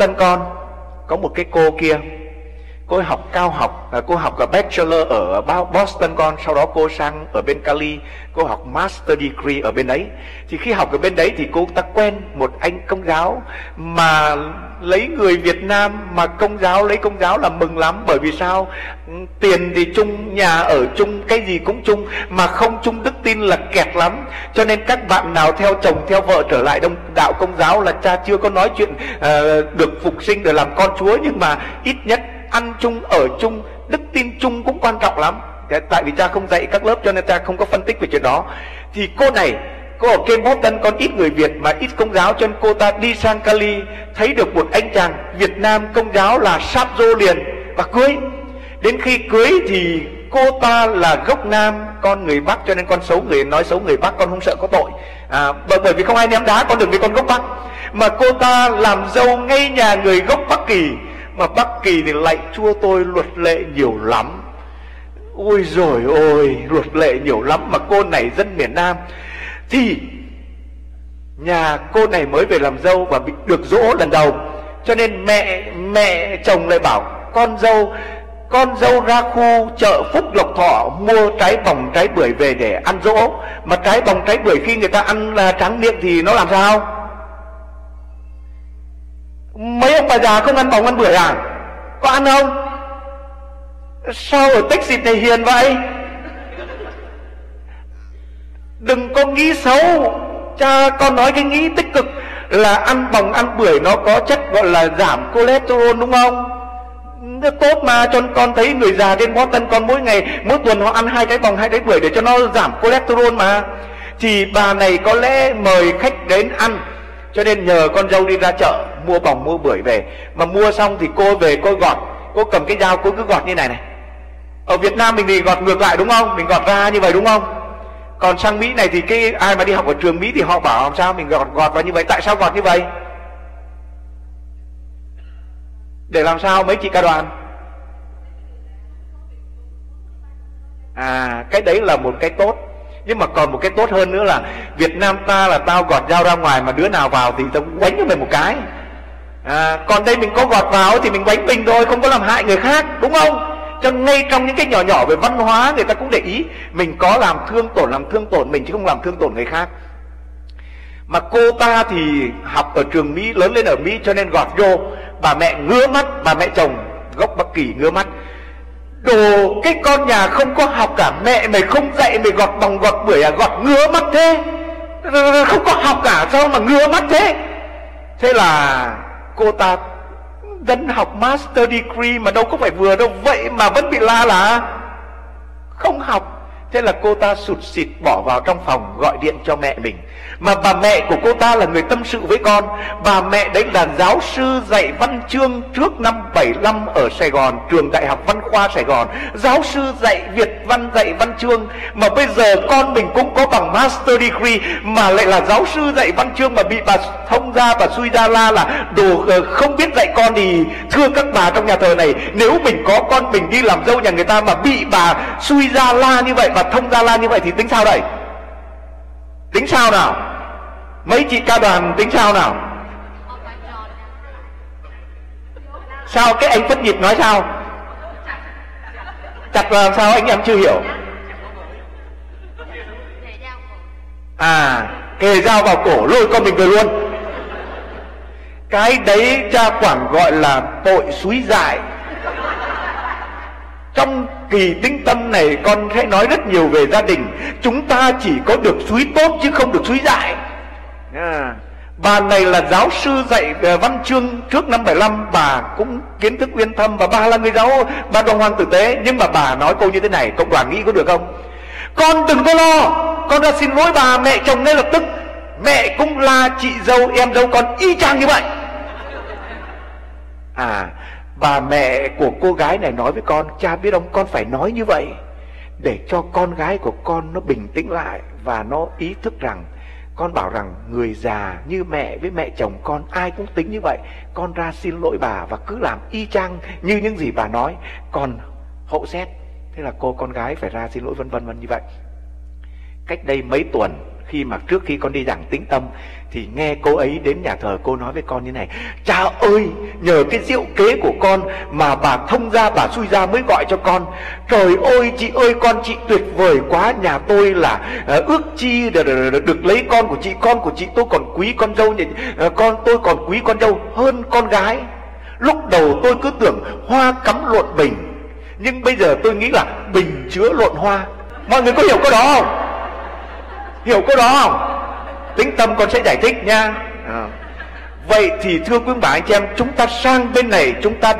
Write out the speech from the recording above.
tân con có một cái cô kia cô ấy học cao học là cô học ở bachelor ở Boston con sau đó cô sang ở bên Cali cô học master degree ở bên đấy. Thì khi học ở bên đấy thì cô ta quen một anh công giáo mà lấy người Việt Nam mà công giáo lấy công giáo là mừng lắm. Bởi vì sao? Tiền thì chung nhà ở chung cái gì cũng chung mà không chung đức tin là kẹt lắm. Cho nên các bạn nào theo chồng theo vợ trở lại đông đạo công giáo là cha chưa có nói chuyện uh, được phục sinh để làm con chúa nhưng mà ít nhất ăn chung ở chung đức tin chung cũng quan trọng lắm. Tại vì cha không dạy các lớp cho nên cha không có phân tích về chuyện đó. Thì cô này cô ở Ken Boston còn ít người Việt mà ít công giáo cho nên cô ta đi sang Cali thấy được một anh chàng Việt Nam công giáo là sáp dô liền và cưới. Đến khi cưới thì cô ta là gốc Nam con người Bắc cho nên con xấu người nói xấu người Bắc con không sợ có tội. À, bởi, bởi vì không ai ném đá con đừng vì con gốc Bắc. Mà cô ta làm dâu ngay nhà người gốc Bắc Kỳ mà Bắc Kỳ thì lạnh chua tôi luật lệ nhiều lắm. Ôi rồi ôi luật lệ nhiều lắm mà cô này dân miền Nam. Thì nhà cô này mới về làm dâu và bị được dỗ lần đầu. Cho nên mẹ mẹ chồng lại bảo, con dâu con dâu ra khu chợ phúc lộc thọ mua trái bồng, trái bưởi về để ăn dỗ. Mà trái bồng, trái bưởi khi người ta ăn là trắng miệng thì nó làm sao? Mấy ông bà già không ăn bóng ăn bưởi à? Có ăn không? Sao ở tích xịt này hiền vậy? Đừng có nghĩ xấu. Cha con nói cái nghĩ tích cực là ăn bòng ăn bưởi nó có chất gọi là giảm cholesterol đúng không? Nó tốt mà, cho con thấy người già trên Boston con mỗi ngày, mỗi tuần họ ăn hai cái bòng, hai cái bưởi để cho nó giảm cholesterol mà. Thì bà này có lẽ mời khách đến ăn, cho nên nhờ con dâu đi ra chợ mua bòng mua bưởi về. Mà mua xong thì cô về, cô gọt, cô cầm cái dao, cô cứ gọt như này này. Ở Việt Nam mình thì gọt ngược lại đúng không? Mình gọt ra như vậy đúng không? Còn sang Mỹ này thì cái ai mà đi học ở trường Mỹ thì họ bảo làm sao mình gọt gọt vào như vậy? Tại sao gọt như vậy? Để làm sao mấy chị ca đoàn? À cái đấy là một cái tốt. Nhưng mà còn một cái tốt hơn nữa là Việt Nam ta là tao gọt dao ra ngoài mà đứa nào vào thì tao đánh cho mày một cái à, còn đây mình có gọt vào thì mình quánh mình thôi không có làm hại người khác đúng không? Cho ngay trong những cái nhỏ nhỏ về văn hóa người ta cũng để ý mình có làm thương tổn làm thương tổn mình chứ không làm thương tổn người khác. Mà cô ta thì học ở trường Mỹ lớn lên ở Mỹ cho nên gọt vô bà mẹ ngứa mắt bà mẹ chồng gốc Bắc Kỳ ngứa mắt. Đồ cái con nhà không có học cả mẹ mày không dạy mày gọt bằng gọt bưởi à gọt ngứa mắt thế. Không có học cả sao mà ngứa mắt thế? Thế là cô ta dân học master degree mà đâu có phải vừa đâu, vậy mà vẫn bị la là không học. Thế là cô ta sụt xịt bỏ vào trong phòng gọi điện cho mẹ mình. Mà bà mẹ của cô ta là người tâm sự với con. Bà mẹ đấy là giáo sư dạy văn chương trước năm 75 ở Sài Gòn, trường đại học văn khoa Sài Gòn. Giáo sư dạy Việt văn dạy văn chương, mà bây giờ con mình cũng có bằng master degree, mà lại là giáo sư dạy văn chương mà bị bà thông ra và suy ra la là đồ ờ, không biết dạy con thì thưa các bà trong nhà thờ này, nếu mình có con mình đi làm dâu nhà người ta mà bị bà suy ra la như vậy và thông ra la như vậy thì tính sao đây? Tính sao nào? Mấy chị ca đoàn tính sao nào? Sao cái anh phất nhịp nói sao? Chặt là sao anh em chưa hiểu? À kề dao vào cổ lôi con mình về luôn. Cái đấy cha quảng gọi là tội suối dại. Trong kỳ tinh tâm này con sẽ nói rất nhiều về gia đình. Chúng ta chỉ có được suối tốt chứ không được suối dại. À, bà này là giáo sư dạy ờ, văn chương trước năm 75 bà cũng kiến thức uyên thâm và bà là người giáo bà đoàn hoàng tử tế. Nhưng mà bà nói câu như thế này cộng đoàn nghĩ có được không? Con đừng có lo, con đã xin lỗi bà, mẹ chồng ngay lập tức. Mẹ cũng la, chị dâu, em dâu, con y chang như vậy. À bà mẹ của cô gái này nói với con, cha biết ông, con phải nói như vậy để cho con gái của con nó bình tĩnh lại và nó ý thức rằng con bảo rằng, người già như mẹ với mẹ chồng con, ai cũng tính như vậy. Con ra xin lỗi bà và cứ làm y chang như những gì bà nói. Còn hậu xét. Thế là cô con gái phải ra xin lỗi vân vân vân như vậy. Cách đây mấy tuần khi mà trước khi con đi giảng tĩnh tâm thì nghe cô ấy đến nhà thờ cô nói với con như này cha ơi nhờ cái diệu kế của con mà bà thông ra bà xui ra mới gọi cho con. Trời ơi chị ơi con chị tuyệt vời quá. Nhà tôi là uh, ước chi được, được, được lấy con của chị. Con của chị tôi còn quý con dâu nhỉ. Uh, con tôi còn quý con dâu hơn con gái. Lúc đầu tôi cứ tưởng hoa cắm lộn bình nhưng bây giờ tôi nghĩ là bình chứa lộn hoa. Mọi người có hiểu câu đó không? Hiểu câu đó không tính tâm con sẽ giải thích nha à. vậy thì thưa quý bà anh chị em, chúng ta sang bên này, chúng ta bị